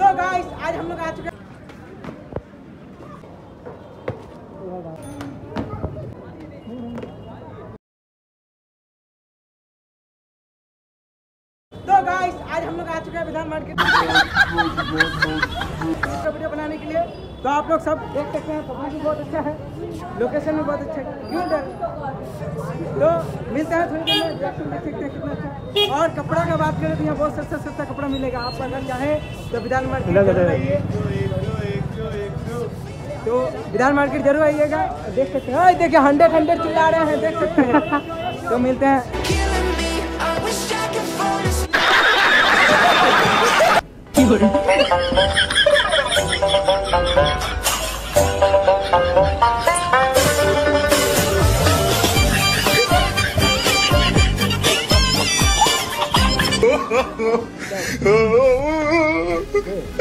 तो गाइस आज हम लोग आ चुके हैं। तो गाइस आज हम लोग आ चुके हैं विधान मार्केट। वीडियो बनाने के लिए। तो आप लोग सब देख सकते हैं बहुत अच्छा है। लोकेशन भी बहुत अच्छा है। क्यों डर मिलते हैं थोड़ी देर में देख देख सकते हैं कितना अच्छा। और कपड़ा का बात करें तो यहाँ बहुत सस्ता सस्ता कपड़ा मिलेगा। आप अगर चाहें तो विधान मार्केट तो विधान मार्केट ज़रूर आइएगा। देख सकते हैं। देखिए हंड्रेड हंड्रेड चिल्ला रहे हैं देख सकते हैं। तो मिलते हैं।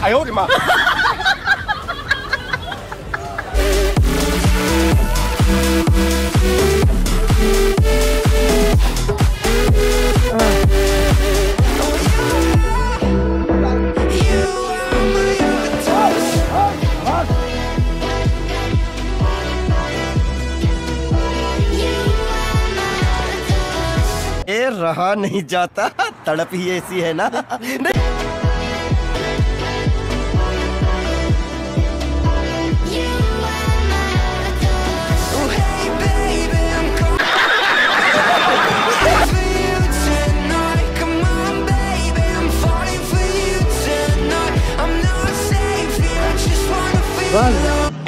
哎呦我的妈！रहा नहीं जाता तड़प ही ऐसी है ना नहीं।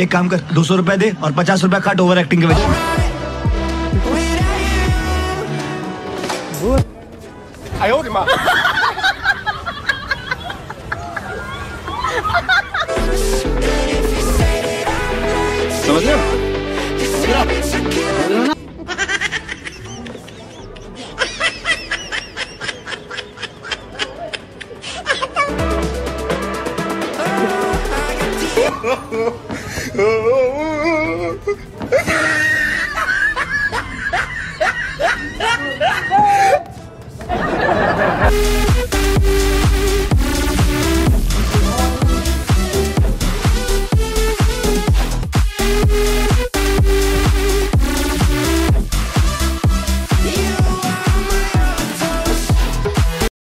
एक काम कर, दो सौ रुपए दे और पचास रुपया काट ओवर एक्टिंग के बजे 哎呦我的妈！怎么的？来来来！Ha